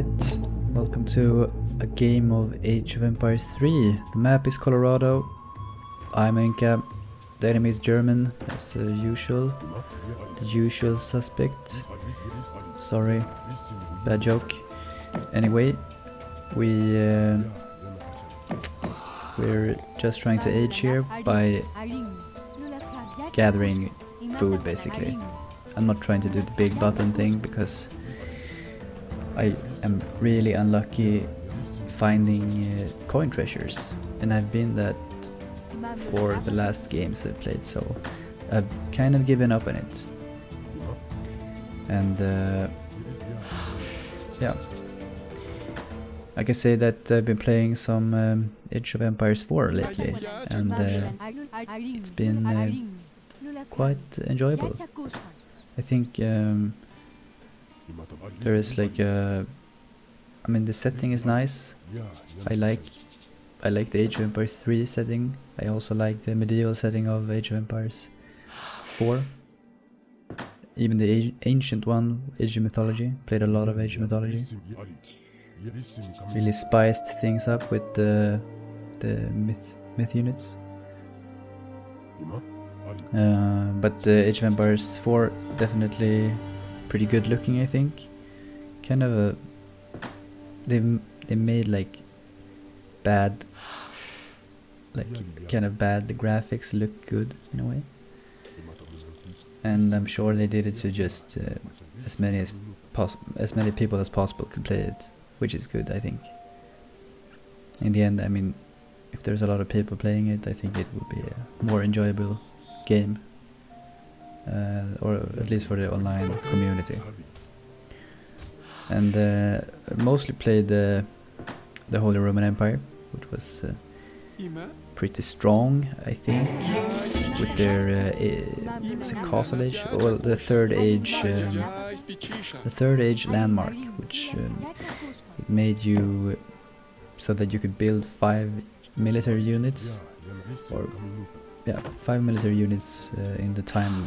Alright, welcome to a game of Age of Empires 3. The map is Colorado. I'm Inca. The enemy is German, as uh, usual. The usual suspect. Sorry, bad joke. Anyway, we uh, we're just trying to age here by gathering food, basically. I'm not trying to do the big button thing because I am really unlucky finding uh, coin treasures. And I've been that for the last games I've played so I've kind of given up on it. And uh, yeah. I can say that I've been playing some um, Age of Empires 4 lately. And uh, it's been uh, quite enjoyable. I think um, there is like a I mean the setting is nice. I like I like the Age of Empires 3 setting. I also like the medieval setting of Age of Empires 4 even the ancient one Age of Mythology played a lot of Age of Mythology. Really spiced things up with the the myth myth units. Uh, but the Age of Empires 4 definitely pretty good looking I think. Kind of a they they made like bad like kind of bad the graphics look good in a way. And I'm sure they did it to just uh, as many as possible as many people as possible could play it which is good I think. In the end I mean if there's a lot of people playing it I think it would be a more enjoyable game uh, or at least for the online community and uh, mostly played the the Holy Roman Empire, which was uh, pretty strong, I think, with their uh, was it Castle Age? Well, the Third Age, um, the Third Age landmark, which um, it made you so that you could build five military units, or yeah, five military units uh, in the time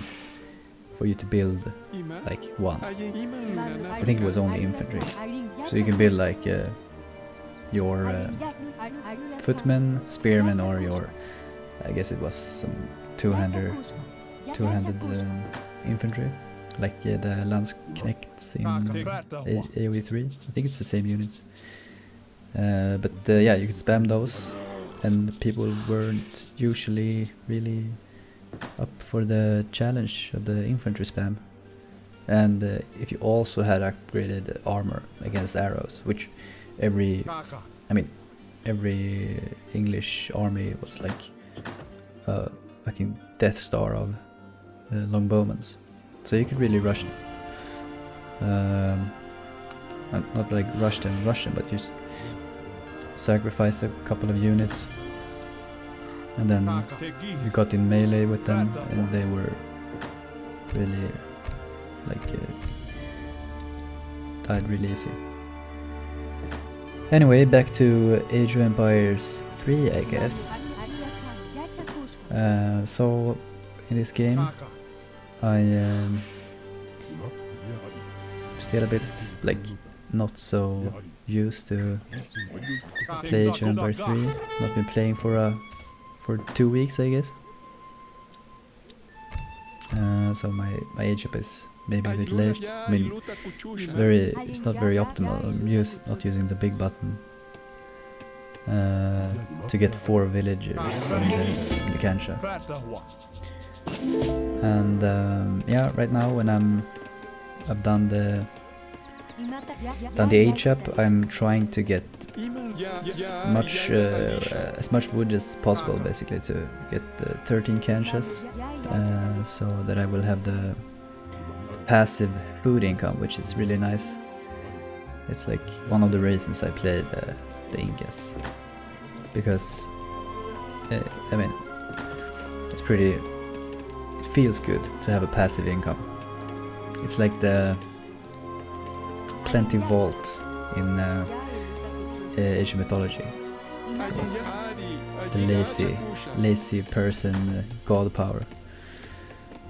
for you to build like one. I think it was only infantry. So you can build like uh, your uh, footmen, spearmen, or your, I guess it was some two-hander, two-handed uh, infantry, like uh, the Landsknechts in AoE 3. I think it's the same unit. Uh, but uh, yeah, you could spam those, and people weren't usually really up for the challenge of the infantry spam. And uh, if you also had upgraded armor against arrows, which every, I mean, every English army was like a fucking Death Star of uh, longbowmans. So you could really rush them. Um, not, not like rush them, rush them, but just sacrifice a couple of units and then you got in melee with them and they were really like uh, died really easy. Anyway, back to Age of Empires 3 I guess. Uh, so in this game I am still a bit like not so used to play Age of Empires 3, not been playing for a for two weeks, I guess. Uh, so my my age up is maybe a bit late. I mean, it's very it's not very optimal. I'm use, not using the big button uh, to get four villagers from the, from the Kancha. And um, yeah, right now when I'm I've done the done the age up, I'm trying to get as much uh, as much wood as possible, basically, to get the 13 canchas, uh, so that I will have the passive food income, which is really nice. It's like one of the reasons I play the, the Incas, because uh, I mean, it's pretty. It feels good to have a passive income. It's like the plenty vault in uh, Asian mythology. It was the lazy, lazy person uh, god power.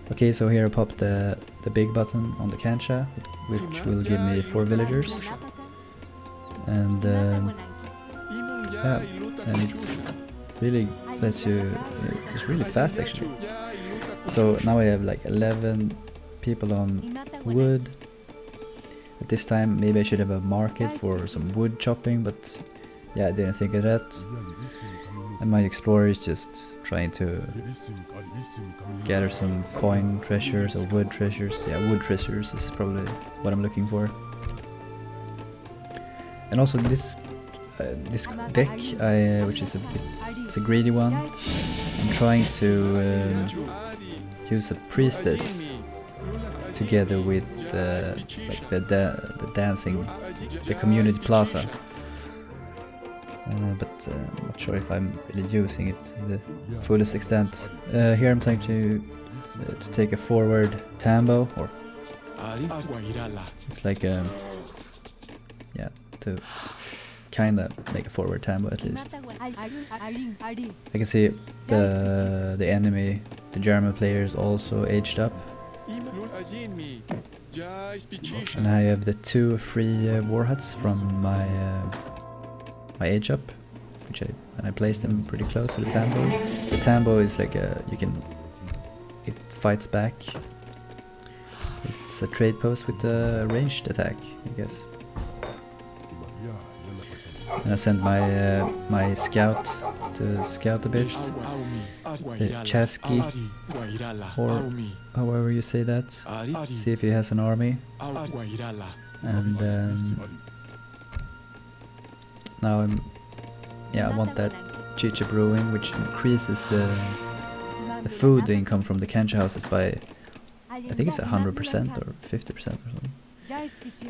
Okay, so here I pop the, the big button on the Kancha, which will give me 4 villagers. and um, yeah, and it really lets you. It's really fast actually. So now I have like 11 people on wood. At this time, maybe I should have a market for some wood chopping, but yeah, I didn't think of that. And my explorer is just trying to gather some coin treasures or wood treasures. Yeah, wood treasures is probably what I'm looking for. And also this uh, this deck, I, uh, which is a bit, it's a greedy one. I'm trying to um, use a priestess together with uh, like the, da the dancing, the community plaza. Uh, but uh, I'm not sure if I'm really using it to the fullest extent. Uh, here I'm trying to uh, to take a forward tambo, or it's like a yeah to kinda make a forward tambo at least. I can see the the enemy, the German players also aged up. And I have the two free uh, war huts from my uh, my age up, which I and I placed them pretty close to the tambo. The tambo is like a you can it fights back. It's a trade post with a ranged attack, I guess. And I sent my uh, my scout to scout a bit. The Chasqui, or however you say that. See if he has an army. And um, now I'm, yeah, I want that chicha brewing, which increases the the food income from the cancha houses by, I think it's hundred percent or fifty percent or something.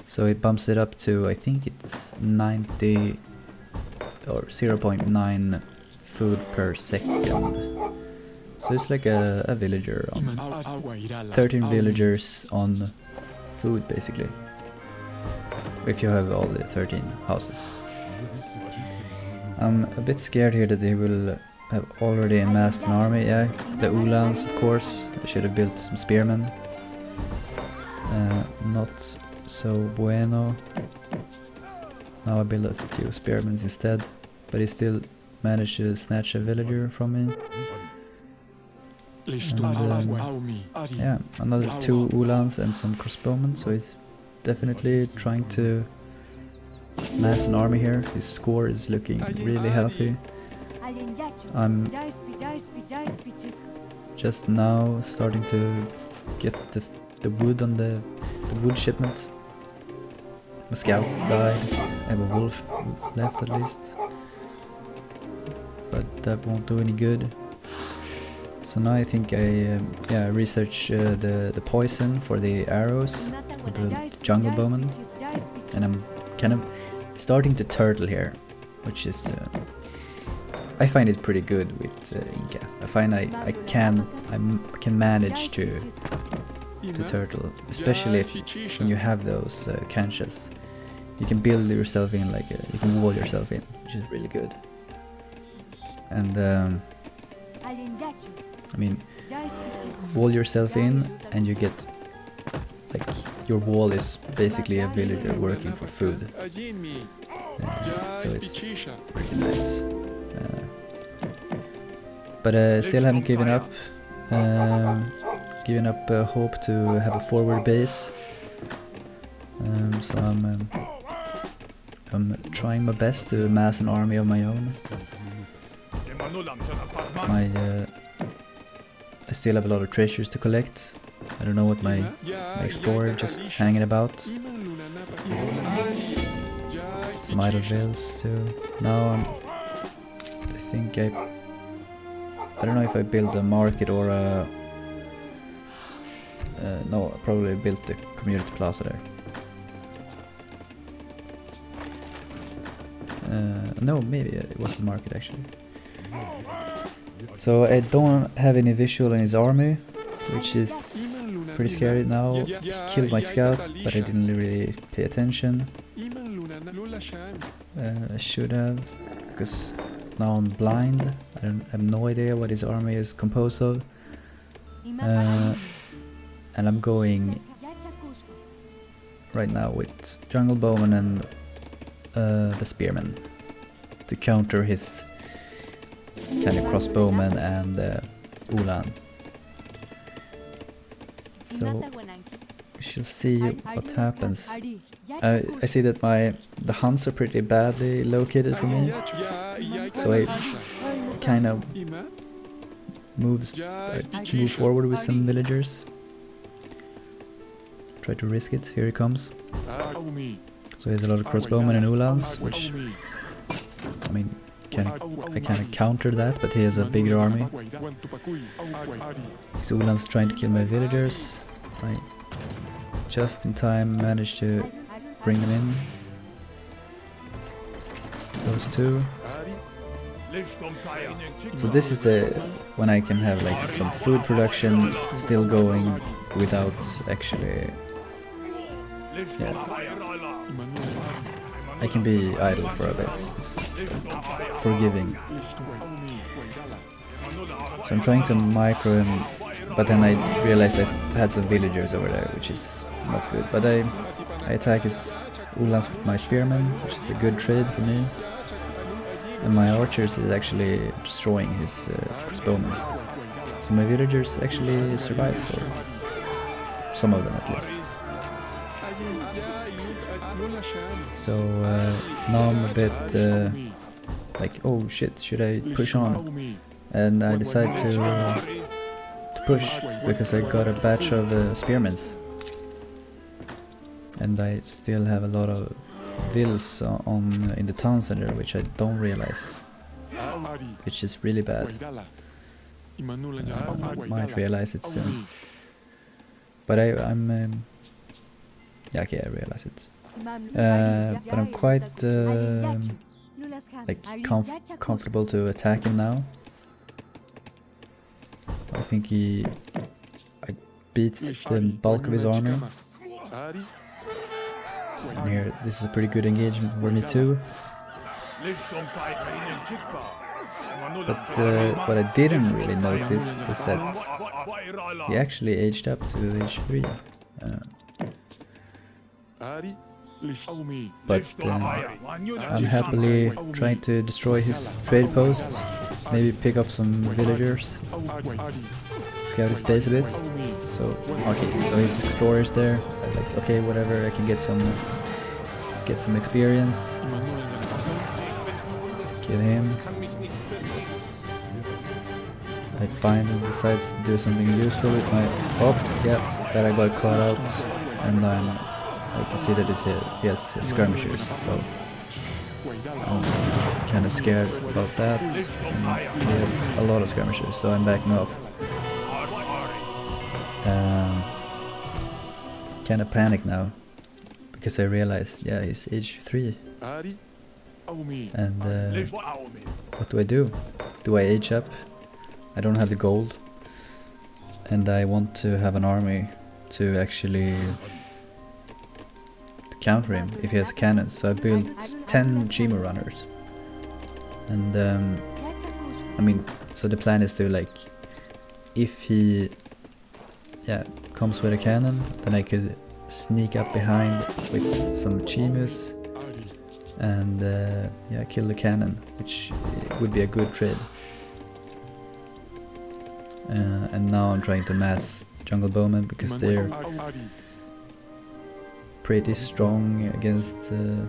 So it bumps it up to I think it's ninety or 0.9 food per second. So it's like a, a villager on 13 villagers on food basically. If you have all the 13 houses. I'm a bit scared here that they will have already amassed an army. Yeah, the Ulans of course. I should have built some spearmen. Uh, not so bueno. Now I build a few spearmen instead, but he still managed to snatch a villager from me. And, um, yeah, another two Ulans and some crossbowmen, so he's definitely trying to mass an army here. His score is looking really healthy. I'm just now starting to get the, the wood on the, the wood shipment. My scouts died. I have a wolf left at least. But that won't do any good. So now I think I uh, yeah research uh, the the poison for the arrows with the jungle bowman, and I'm kind of starting to turtle here, which is uh, I find it pretty good with uh, Inca. I find I I can I can manage to to turtle, especially if when you have those uh, you can build yourself in like a, you can wall yourself in which is really good and um, I mean wall yourself in and you get like your wall is basically a villager working for food. Uh, so it's pretty nice. Uh, but uh, still haven't given up. Um, given up uh, hope to have a forward base. Um, so I'm um, I'm trying my best to amass an army of my own. My, uh, I still have a lot of treasures to collect. I don't know what my, my explorer just hanging about. Some idle bills too. Now I'm, I think I, I don't know if I build a market or a, uh, no, I probably built the community plaza there. Uh, no, maybe it was the market actually. So I don't have any visual in his army, which is pretty scary now. He killed my scout, but I didn't really pay attention. Uh, I should have, because now I'm blind. I, have no idea what his army is composed of. Uh, and I'm going right now with Jungle Bowman and uh, the spearmen to counter his kind of crossbowman and uh, Ulan. So we shall see what happens. I, I see that my the hunts are pretty badly located for me, so I kind of moves I move forward with some villagers. Try to risk it. Here he comes. So he has a lot of crossbowmen and ulans, which I mean, can I of counter that, but he has a bigger army. His ulans trying to kill my villagers. I just in time managed to bring them in. Those two. So this is the when I can have like some food production still going without actually yeah. I can be idle for a bit. It's forgiving. So I'm trying to micro him, but then I realized I've had some villagers over there, which is not good. But I, I attack his Ulans with my spearmen, which is a good trade for me. And my archers is actually destroying his uh, crossbowmen. So my villagers actually survive, so some of them at least. So uh, now I'm a bit uh, like, oh shit, should I push on? And I decide to, uh, to push because I got a batch of uh, spearmen. And I still have a lot of vills on in the town center, which I don't realize, which is really bad. Uh, I might realize it soon. But I, I'm, um, yeah, okay, I realize it. Uh, but I'm quite uh, like comf comfortable to attack him now. I think he I beat the bulk of his army. And here, this is a pretty good engagement for me too. But uh, what I didn't really notice is that he actually aged up to age 3. Uh, but uh, I'm happily trying to destroy his trade post, maybe pick up some villagers, scout his base a bit. So, okay, so his explorers there, I'm like, okay, whatever, I can get some, get some experience. Kill him. I finally decides to do something useful with my, oh, yeah, that I got caught out, and I'm I can see that he has skirmishers, so I'm kind of scared about that. And he has a lot of skirmishers, so I'm backing off. Um, kind of panic now, because I realized, yeah, he's age 3. And uh, what do I do? Do I age up? I don't have the gold. And I want to have an army to actually counter him if he has cannons. So I built 10 Chimu runners. And um, I mean, so the plan is to like, if he yeah, comes with a cannon, then I could sneak up behind with some Chimus and uh, yeah, kill the cannon, which would be a good trade. Uh, and now I'm trying to mass jungle bowmen because they're pretty strong against. Uh,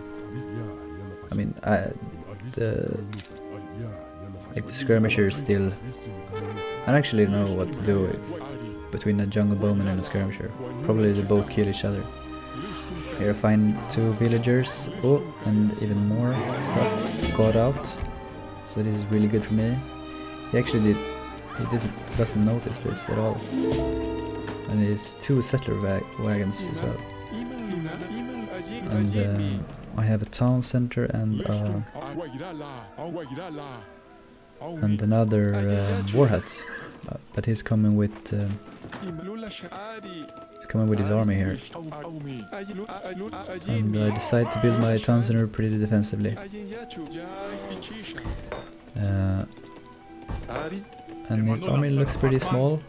I mean, I, the like the skirmishers still. I don't actually know what to do with between a jungle bowman and a skirmisher. Probably they both kill each other. Here find two villagers. Oh, and even more stuff got out. So this is really good for me. He actually did. He doesn't doesn't notice this at all. And there's two settler wagons as well and uh, I have a town center and uh, and another uh, war hut, uh, but he's coming with uh, he's coming with his army here, and I decided to build my town center pretty defensively. Uh, and his army looks pretty small,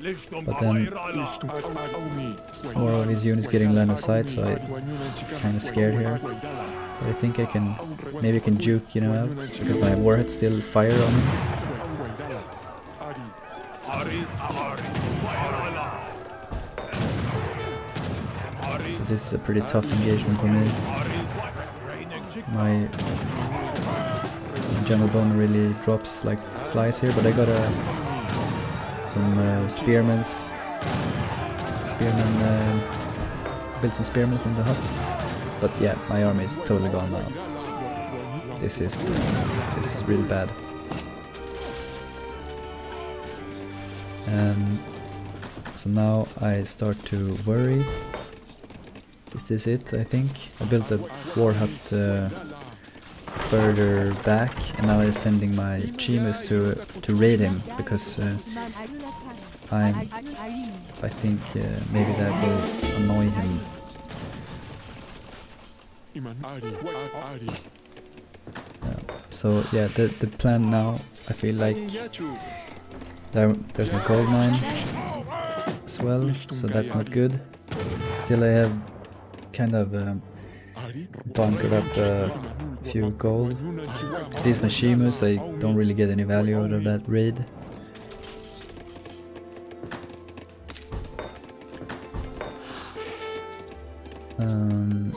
but then more of his units getting line of sight, so I'm kinda scared here. But I think I can, maybe I can juke, you know, out, because my war hut still fire on me. So this is a pretty tough engagement for me. My, my jungle bowmen really drops like flies here, but I got a, some uh, spearmans, spearmen, uh, built some spearmen from the huts. But yeah, my army is totally gone now. This is this is really bad. Um, so now I start to worry. Is this it? I think I built a war hut uh, further back, and now I'm sending my Chimus to to raid him because uh, I think uh, maybe that will annoy him so yeah, the the plan now, I feel like there there's my gold mine as well, so that's not good. Still, I have kind of um, bunkered up a few gold. These Mashimus, I don't really get any value out of that raid. Um,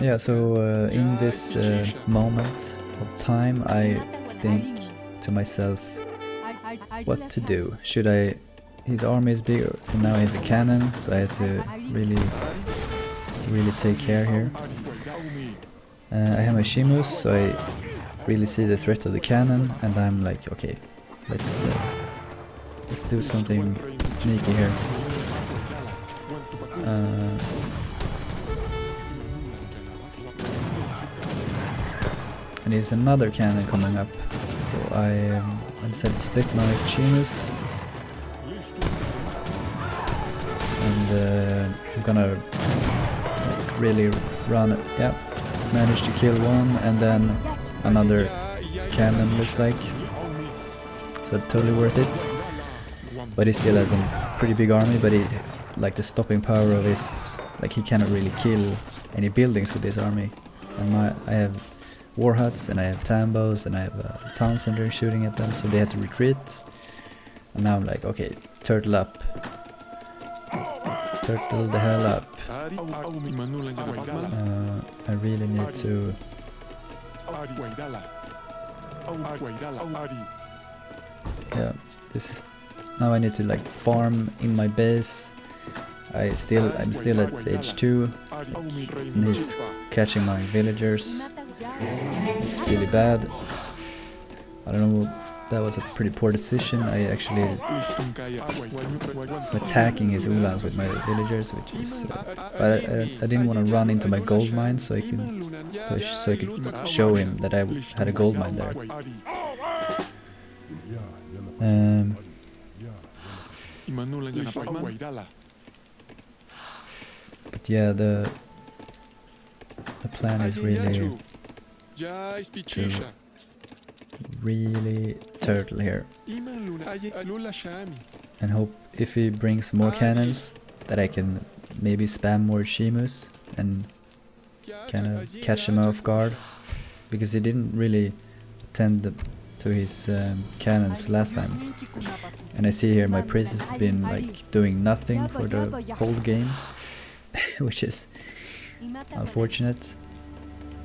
yeah, so uh, in this uh, moment of time, I think to myself, what to do? Should I... His army is big, and now he has a cannon, so I have to really, really take care here. Uh, I have my Chimus, so I really see the threat of the cannon, and I'm like, okay, let's uh, let's do something sneaky here. Uh, and there's another cannon coming up, so I, um, decided to split my Chimus. And uh, I'm gonna really run it. Yep, managed to kill one, and then another cannon looks like. So totally worth it. But he still has a pretty big army, but he like the stopping power of his like he cannot really kill any buildings with his army. And my I have war huts and I have tambos and I have a uh, town center shooting at them, so they had to retreat. And now I'm like, okay, turtle up. Turtle the hell up. Uh, I really need to... Yeah, this is... Now I need to like farm in my base I still I'm still at age 2 and he's catching my villagers. It's really bad. I don't know that was a pretty poor decision. I actually attacking his ulans with my villagers, which is. Uh, but I, I, I didn't want to run into my gold mine, so I could so I could show him that I had a gold mine there. Um, but yeah, the the plan is really to really turtle here. And hope if he brings more cannons that I can maybe spam more Chimus and kind of catch him off guard. Because he didn't really tend to his um, cannons last time and I see here my priest has been like doing nothing for the whole game which is unfortunate.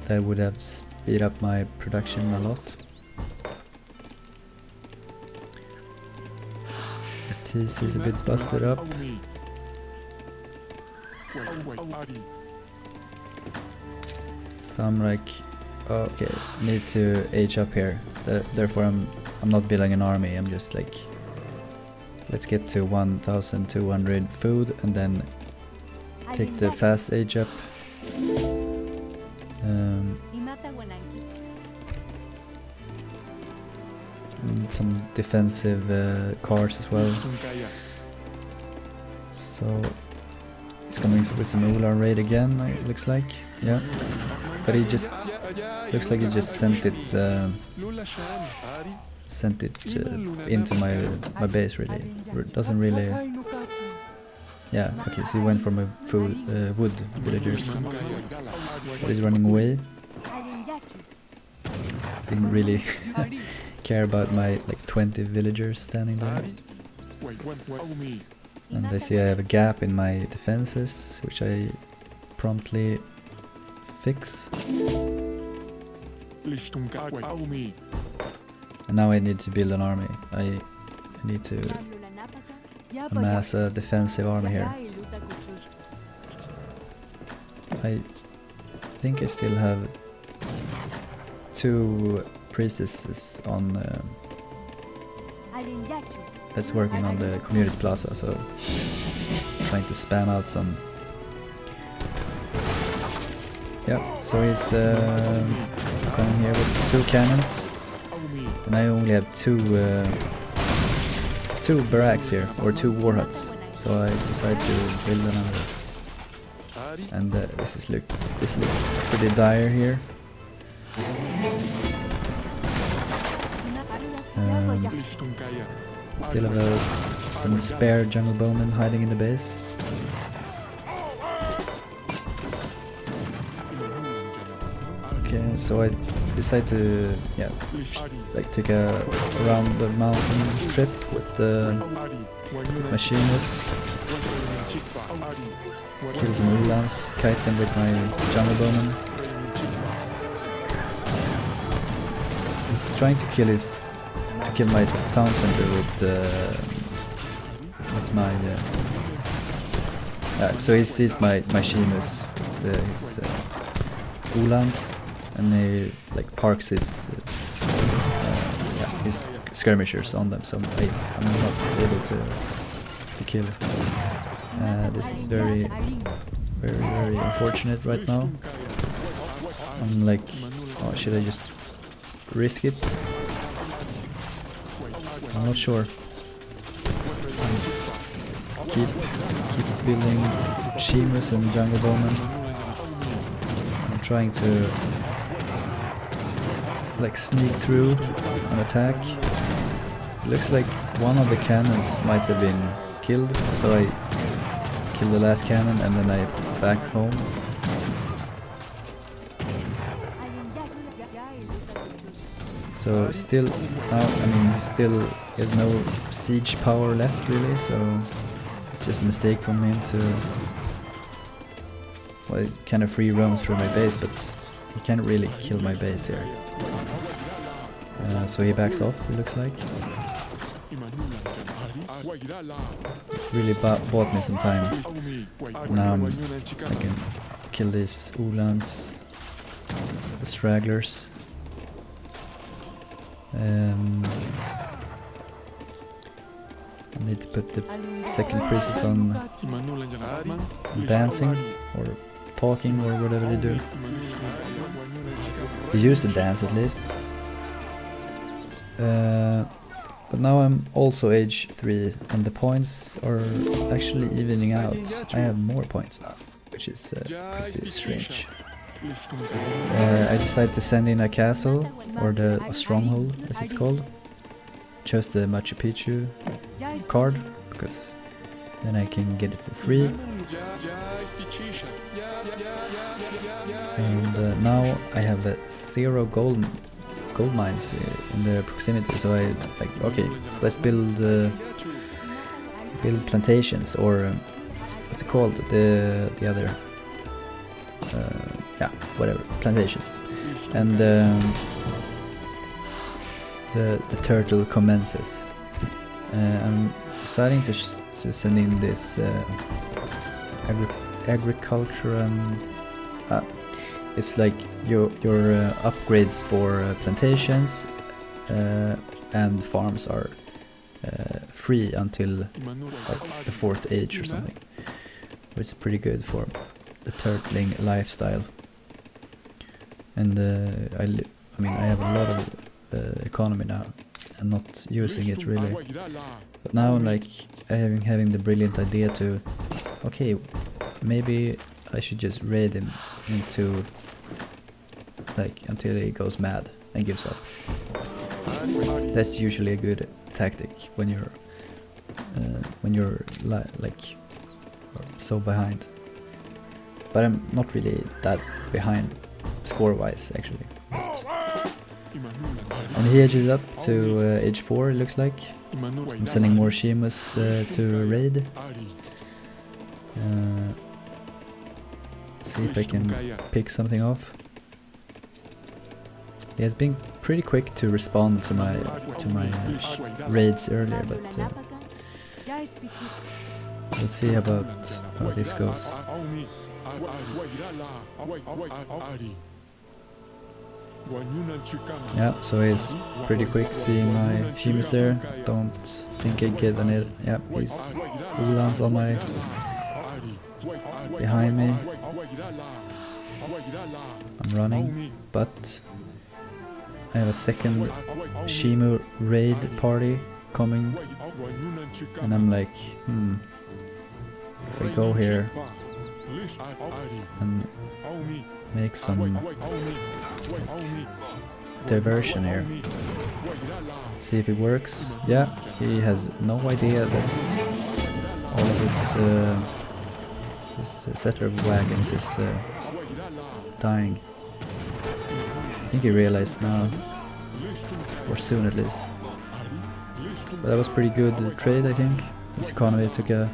That would have speed up my production a lot. This is a bit busted up. So I'm like, okay, need to age up here. Therefore I'm I'm not building an army, I'm just like let's get to 1200 food and then take the fast age up. Um, some defensive uh, cars as well. So it's coming with some Ulan raid again. It looks like, yeah. But he just looks like he just sent it, uh, sent it uh, into my my base. Really, doesn't really Yeah, okay, so he went from a full uh, wood villagers. But he's running away. Didn't really care about my like 20 villagers standing there. And they see I have a gap in my defenses, which I promptly fix. And now I need to build an army. I, need to amass a defensive army here. I think I still have two priestesses on uh, that's working on the community plaza, so trying to spam out some. Yeah, so he's uh, coming here with two cannons, and I only have two uh, two barracks here or two war huts, so I decide to build another. And uh, this is look this looks pretty dire here. Um, still have uh, some spare jungle bowmen hiding in the base. So I decide to yeah like take a around the mountain trip with the machines, kill some ulans, kite them with my jungle bowman. He's trying to kill his to kill my town center with uh, with my uh, uh, so he sees my my Chimus with his uh, ulans and he like parks his uh, yeah, his skirmishers on them so I, I'm not able to to kill. Uh, this is very very very unfortunate right now. I'm like oh should I just risk it? I'm not sure. Keep keep building Chimus and Jungle Bowman. I'm trying to like sneak through an attack. It looks like one of the cannons might have been killed, so I kill the last cannon and then I back home. So still, now I mean, he still has no siege power left really. So it's just a mistake from him to well, kind of free roams through my base, but he can't really kill my base here. Uh, so he backs off. It looks like. Really bought me some time. Now I'm, I can kill these Ulans, the stragglers. Um, I need to put the second priestess on dancing or talking or whatever they do. They used to dance at least. Uh, but now I'm also age 3 and the points are actually evening out. I have more points now, which is uh, pretty strange. Uh, I decided to send in a castle, or the a stronghold as it's called. Chose the Machu Picchu card, because then I can get it for free. And uh, now I have uh, zero gold gold mines in the proximity, so I like okay, let's build uh, build plantations or um, what's it called? The the other uh, yeah whatever plantations. And um, the the turtle commences. Uh, I'm deciding to to send in this uh, agri agriculture and uh, it's like your your uh, upgrades for uh, plantations uh, and farms are uh, free until like the fourth age or something, which is pretty good for the turtling lifestyle. And uh, I, I mean, I have a lot of uh, economy now. I'm not using it really, but now like having having the brilliant idea to, okay, maybe I should just raid him into like until he goes mad and gives up. That's usually a good tactic when you're uh, when you're li like so behind. But I'm not really that behind score-wise actually. But and he edges up to uh, age 4 it looks like. I'm sending more Chimus uh, to raid. Uh, see if I can pick something off. He has been pretty quick to respond to my to my uh, raids earlier, but uh, let's see about how this goes. Yeah, so he's pretty quick seeing my Chimus there. Don't think I get on it. Yeah, he's Ulan's on my behind me. I'm running, but I have a second Chimu raid party coming, and I'm like, hmm, if I go here and make some diversion here, see if it works. Yeah, he has no idea that all of his, uh, his settler of wagons is uh, dying. I think he realized now, or soon at least. But that was pretty good uh, trade, I think. His economy took a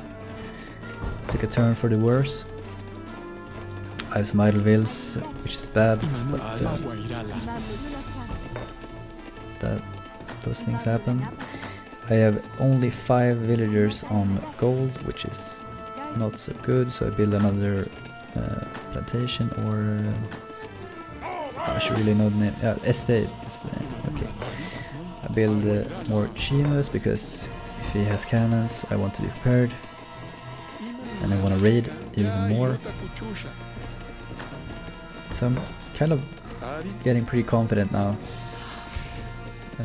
took a turn for the worse. I have some idle vills, which is bad, but uh, that those things happen. I have only five villagers on gold, which is not so good, so I build another uh, plantation or uh, I should really know the name. Yeah, estate. Okay. I build uh, more chimus because if he has cannons, I want to be prepared, and I want to raid even more. So I'm kind of getting pretty confident now. Uh,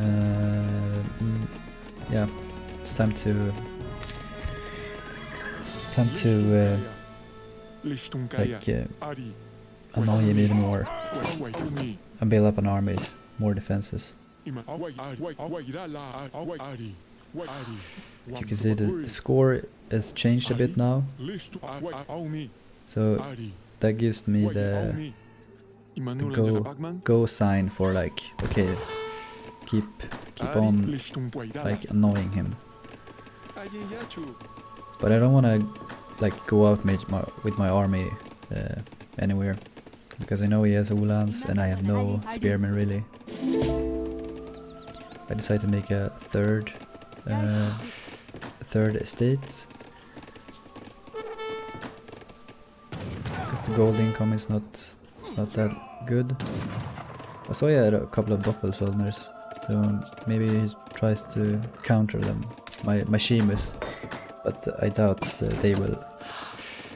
mm, yeah, it's time to time to uh, like uh, annoy him even more and build up an army, more defenses. You can see the, the score has changed a bit now, so that gives me the, the go go sign for like okay, keep keep on like annoying him. But I don't want to like go out with my, with my army uh, anywhere because I know he has Ulans and I have no spearmen really. I decided to make a third uh, third estate because the gold income is not it's not that good. I saw he had a couple of doppelsoldners, so maybe he tries to counter them. My my Chimus but I doubt uh, they will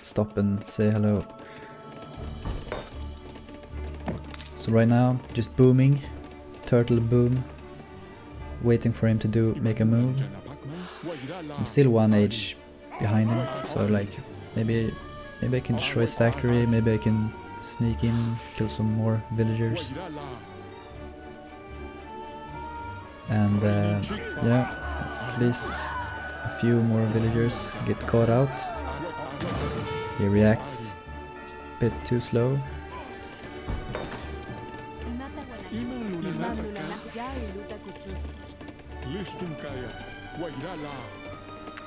stop and say hello. Right now, just booming, turtle boom, waiting for him to do make a move. I'm still one age behind him, so like maybe maybe I can destroy his factory, maybe I can sneak in, kill some more villagers. And uh, yeah, at least a few more villagers get caught out. He reacts a bit too slow.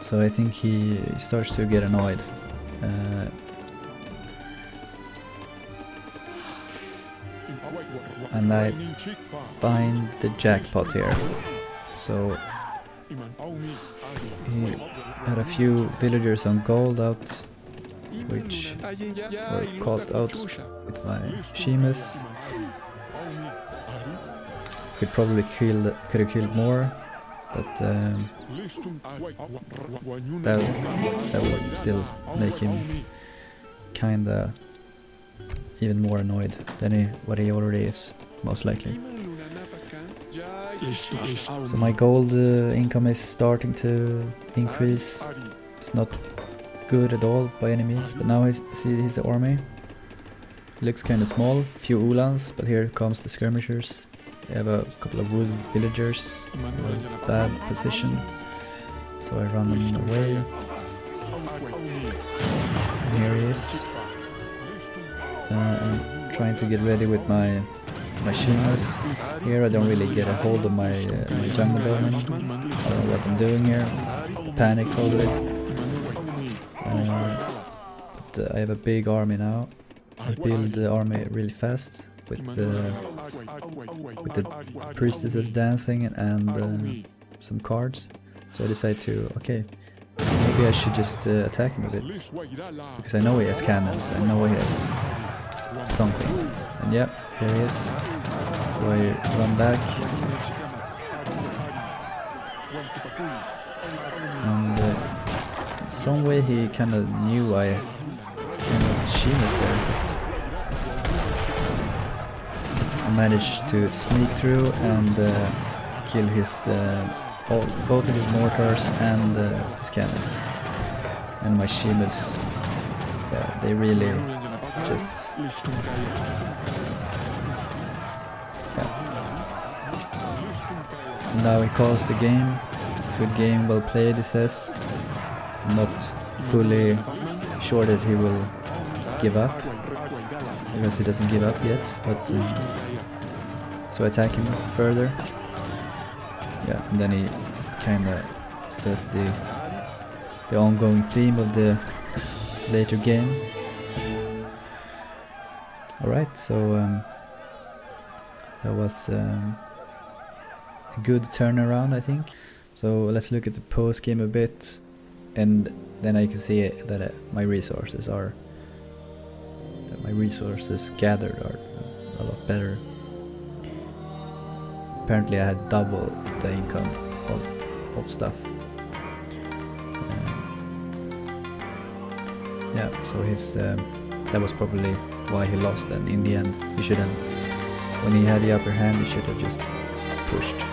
So I think he starts to get annoyed. Uh, and I find the jackpot here. So he had a few villagers on gold out, which were caught out with my Chimus. Could probably kill, could have killed more, but um, that that would still make him kinda even more annoyed than he, what he already is, most likely. So my gold uh, income is starting to increase. It's not good at all by any means, but now I see his army. Looks kind of small, few ulans, but here comes the skirmishers. They have a couple of wood villagers, in a bad position, so I run them away. Here he is. Uh, I'm trying to get ready with my Chimus. Here I don't really get a hold of my, uh, my jungle bowman. I don't know what I'm doing here. Panic totally. Uh, but uh, I have a big army now. I build the army really fast with the with the priestesses dancing and uh, some cards. So I decide to okay, maybe I should just uh, attack him a bit because I know he has cannons. I know he has something. And yep, there he is. So I run back. And uh, some way he kind of knew I kind of Chimus there, but I managed to sneak through and uh, kill his uh, both of his mortars and uh, his cannons. And my Chimus, yeah, they really just. Now he calls the game. Good game, well played, he says. Not fully sure that he will give up. Because he doesn't give up yet, but um, so attack him further. Yeah, and then he kinda says the the ongoing theme of the later game. Alright, so um, that was um, a good turnaround I think. So let's look at the post game a bit and then I can see that uh, my resources are that my resources gathered are a lot better. Apparently I had double the income of, of stuff. Um, yeah, so his um, that was probably why he lost and in the end he shouldn't when he had the upper hand he should have just pushed